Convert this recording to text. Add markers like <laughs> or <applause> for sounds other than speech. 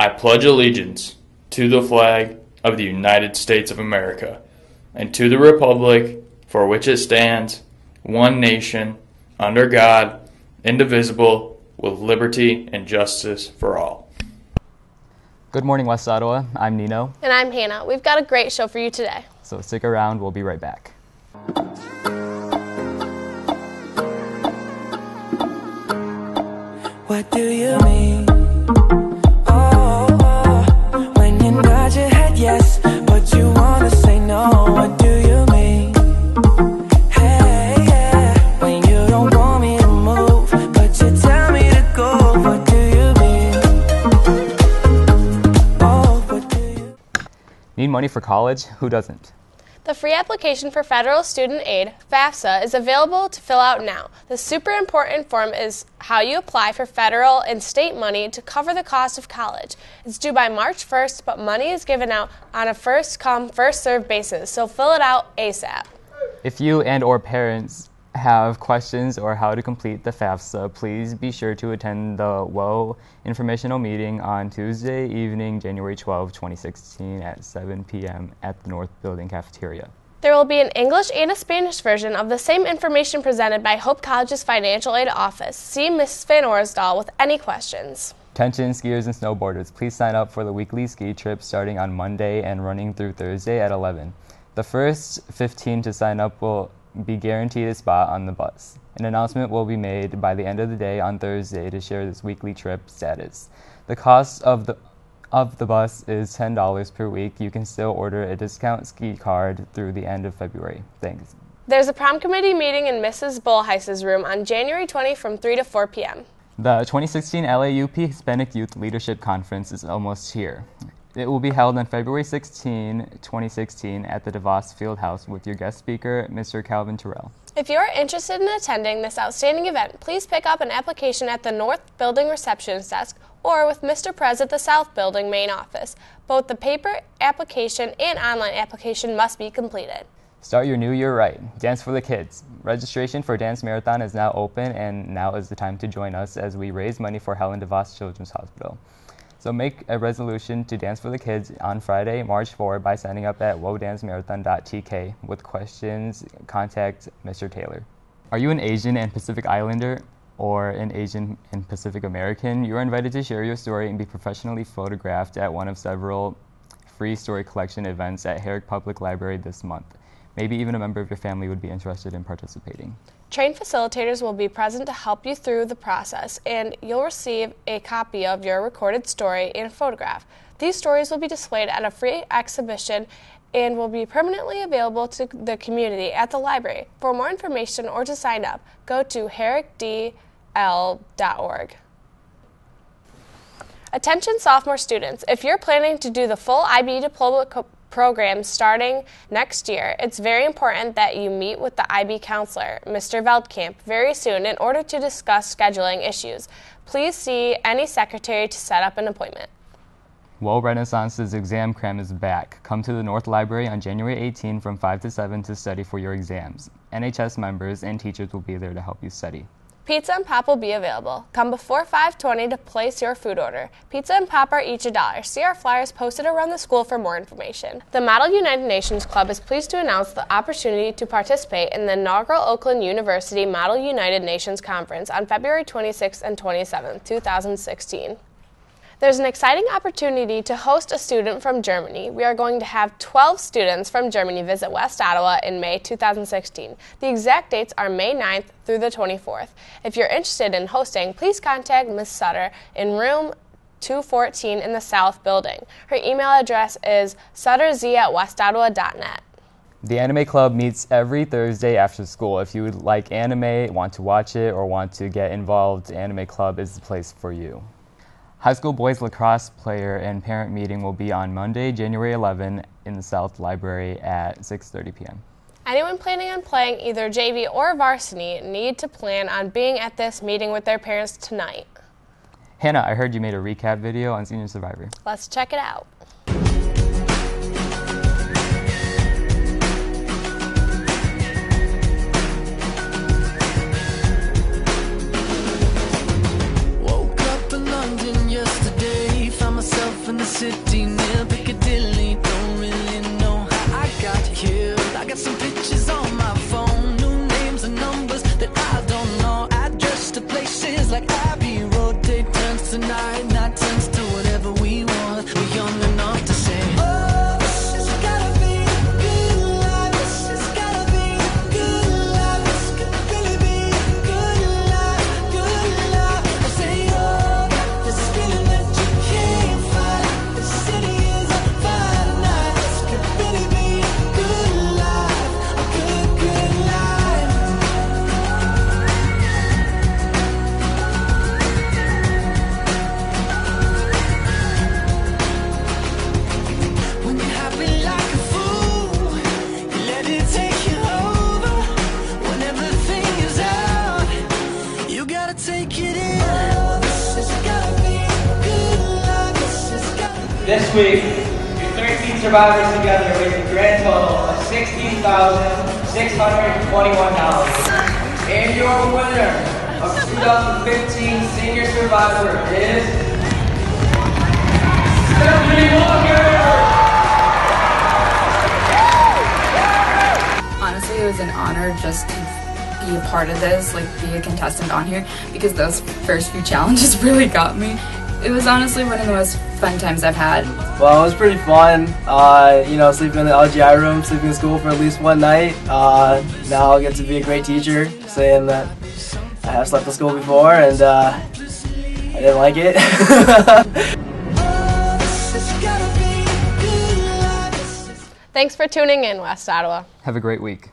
I pledge allegiance to the flag of the United States of America and to the republic for which it stands, one nation, under God, indivisible, with liberty and justice for all. Good morning, West Ottawa. I'm Nino. And I'm Hannah. We've got a great show for you today. So stick around, we'll be right back. What do you mean? Need money for college? Who doesn't? The free application for federal student aid, FAFSA, is available to fill out now. The super important form is how you apply for federal and state money to cover the cost of college. It's due by March 1st, but money is given out on a first come, first served basis, so fill it out ASAP. If you and or parents have questions or how to complete the FAFSA, please be sure to attend the WOE informational meeting on Tuesday evening, January 12, 2016 at 7 p.m. at the North Building cafeteria. There will be an English and a Spanish version of the same information presented by Hope College's financial aid office. See Mrs. Van Orsdal with any questions. Attention skiers and snowboarders, please sign up for the weekly ski trip starting on Monday and running through Thursday at 11. The first 15 to sign up will be guaranteed a spot on the bus. An announcement will be made by the end of the day on Thursday to share this weekly trip status. The cost of the of the bus is $10 per week. You can still order a discount ski card through the end of February. Thanks. There's a prom committee meeting in Mrs. Bullheis's room on January 20 from 3 to 4 p.m. The 2016 LAUP Hispanic Youth Leadership Conference is almost here. It will be held on February 16, 2016 at the DeVos Fieldhouse with your guest speaker, Mr. Calvin Terrell. If you are interested in attending this outstanding event, please pick up an application at the North Building Receptionist Desk or with Mr. Prez at the South Building Main Office. Both the paper application and online application must be completed. Start your new year right. Dance for the Kids. Registration for Dance Marathon is now open, and now is the time to join us as we raise money for Helen DeVos Children's Hospital. So make a resolution to dance for the kids on Friday, March 4 by signing up at wodancemarathon.tk. With questions, contact Mr. Taylor. Are you an Asian and Pacific Islander or an Asian and Pacific American? You are invited to share your story and be professionally photographed at one of several free story collection events at Herrick Public Library this month. Maybe even a member of your family would be interested in participating. Trained facilitators will be present to help you through the process, and you'll receive a copy of your recorded story and photograph. These stories will be displayed at a free exhibition and will be permanently available to the community at the library. For more information or to sign up, go to herrickdl.org. Attention sophomore students, if you're planning to do the full IB diploma program starting next year, it's very important that you meet with the IB counselor, Mr. Veldkamp, very soon in order to discuss scheduling issues. Please see any secretary to set up an appointment. Well Renaissance's exam cram is back. Come to the North Library on January 18 from 5 to 7 to study for your exams. NHS members and teachers will be there to help you study. Pizza and pop will be available. Come before 5:20 to place your food order. Pizza and pop are each a dollar. See our flyers posted around the school for more information. The Model United Nations Club is pleased to announce the opportunity to participate in the inaugural Oakland University Model United Nations Conference on February 26th and 27th, 2016. There's an exciting opportunity to host a student from Germany. We are going to have 12 students from Germany visit West Ottawa in May 2016. The exact dates are May 9th through the 24th. If you're interested in hosting, please contact Ms. Sutter in room 214 in the South Building. Her email address is sutterz at westottawa.net. The Anime Club meets every Thursday after school. If you would like anime, want to watch it, or want to get involved, Anime Club is the place for you. High school boys lacrosse player and parent meeting will be on Monday, January 11 in the South Library at 6:30 p.m. Anyone planning on playing either JV or varsity need to plan on being at this meeting with their parents tonight. Hannah, I heard you made a recap video on Senior Survivor. Let's check it out. In myself city near Piccadilly. Don't really know how I got here. I got some pictures on my phone, new names and numbers that I don't know. Address to places like Abbey Road. Day turns to night, This week, your 13 survivors together raised a grand total of $16,621. And your winner of 2015 Senior Survivor is Stephanie Walker! Honestly, it was an honor just to be a part of this, like be a contestant on here, because those first few challenges <laughs> really got me. It was honestly one of the most fun times I've had. Well, it was pretty fun. Uh, you know, sleeping in the LGI room, sleeping in school for at least one night. Uh, now I'll get to be a great teacher, saying that I have slept in school before and uh, I didn't like it. this has gotta be a good life. This has Thanks for tuning in, West Ottawa. Have a great week.